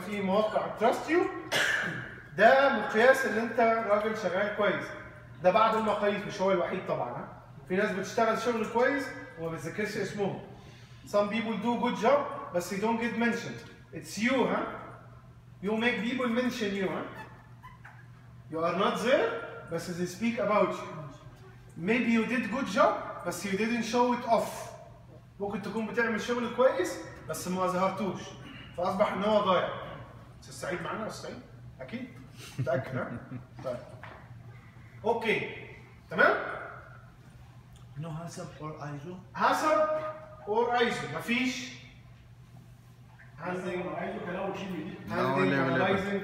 في مواقع تراست يو ده مقياس إن أنت راجل شغال كويس. ده بعض المقاييس مش هو الوحيد طبعا ها. في ناس بتشتغل شغل كويس وما بتذاكرش اسمهم. Some people do good job بس you don't get mentioned. It's you ها. You make people mention you ها. You are not there بس they speak about you. Maybe you did good job بس you didn't show it off. ممكن تكون بتعمل شغل كويس بس ما ظهرتوش. فأصبح إن هو ضايع. أستاذ سعيد معانا يا أستاذ؟ سعيد أكيد. متأكد ها؟ طيب. okay. تمام؟ No HACCP or ISO. HACCP or ISO مفيش.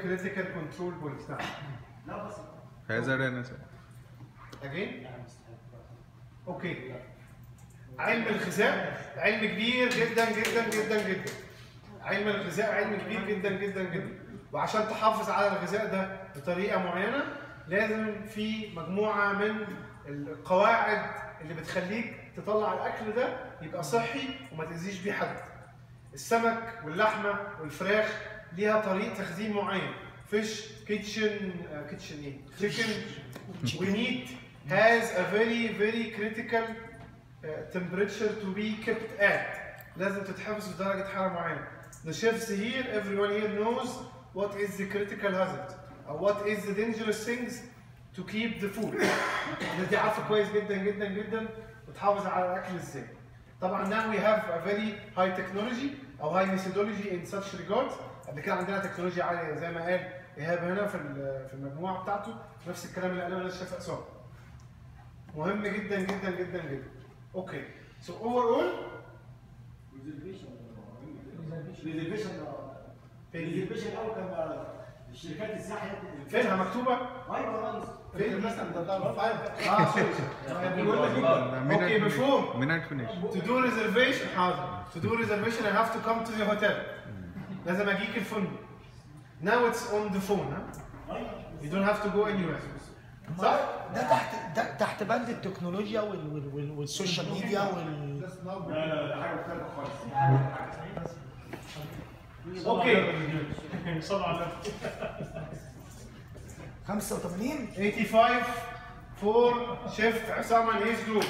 Critical control points نعم لا بس. again. أوكي. علم الغذاء علم كبير جدا جدا جدا جدا. علم الغذاء علم كبير جدا جدا جدا. وعشان تحافظ على الغذاء ده بطريقة معينة لازم في مجموعة من القواعد اللي بتخليك تطلع الأكل ده يبقى صحي وما تأذيش بيه حد. السمك واللحمة والفراخ ليها طريقة تخزين معين. فيش كيتشن كيتشن إيه؟ تشيكن has a very very critical uh, temperature to be kept at. لازم تتحفظ في درجة حرارة معينة. The chefs here, everyone here knows what is the critical hazard or what is the dangerous things to keep the food. الناس دي عارفة كويس جدا جدا جدا بتحافظ على الأكل إزاي. طبعا now we have a very high technology أو high methodology in such regards. قبل كده عندنا تكنولوجيا عالية زي ما قال إيهاب هنا في في المجموعة بتاعته نفس الكلام اللي قاله لنا الشيف عصام. مهم جدا جدا جدا جدا. okay. So overall ريزرفيشن ريزرفيشن ريزرفيشن الاول كان الشركات الساحل فينها مكتوبة؟ ايوه يا ريس فين مثلا ده ضرب فايف اه سوري سوري. بيقول لك اوكي before minute finish to do reservation حاضر to do reservation I have to come to the hotel لازم اجيك الفندق now it's on the phone ها you don't have to go anywhere صح؟ ده تحت ده تحت بند التكنولوجيا وال وال وال والسوشيال ميديا وال لا لا لا حاجة مختلفة خالص. okay. صلوا على 85 85 for chef عصام his group